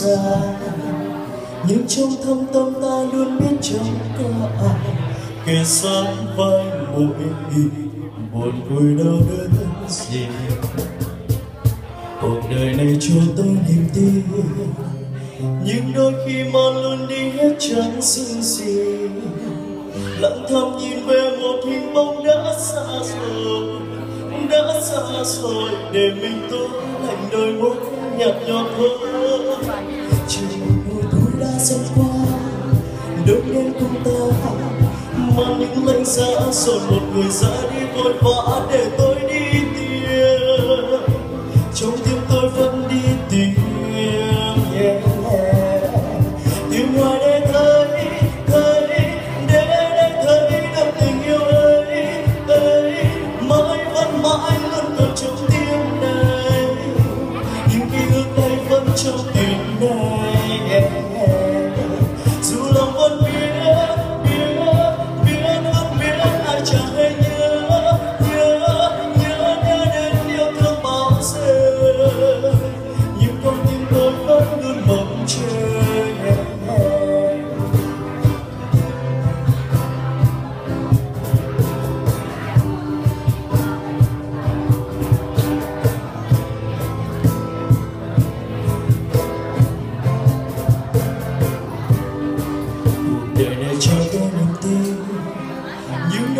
xa nhưng trong thâm tâm ta luôn biết chẳng có ai kề sát vai mỗi khi buồn vui đau đớn gì. Cuộc đời này cho tôi niềm tin. Nhưng đôi khi mòn luôn đi hết chẳng xin gì. Lặng thầm nhìn về một hình bóng đã xa rồi, đã xa rồi. Để mình tôi lạnh đôi môi nhạt nhòa thôi chiều mùa thu đã dần qua đôi bên cùng ta mang những lạnh giá, rồi một người ra đi vội vã để tôi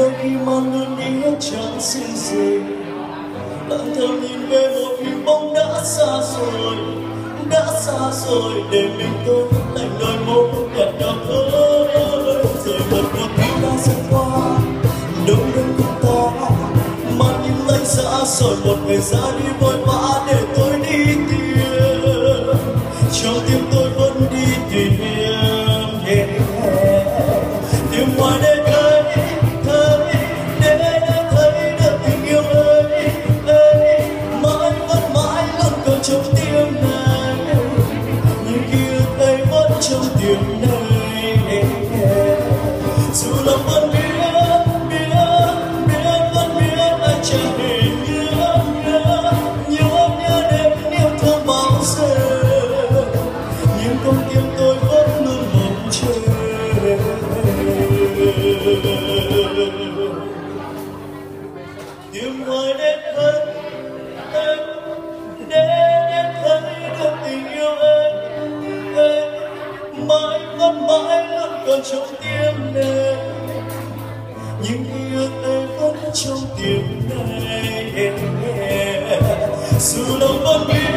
đôi khi mang luôn đi hết chẳng xin gì lặng thầm nhìn về một hình bóng đã xa rồi, đã xa rồi để mình tôi thành đôi mối nhạt nhòa thôi rồi một cuộc yêu đã sẽ qua đông đông cùng ta mang những lạnh giá rồi một ngày ra đi vội vã để tôi đi còn trong tim này. Những ký ức ấy vẫn trong tim này. Dù lòng con biết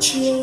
Chưa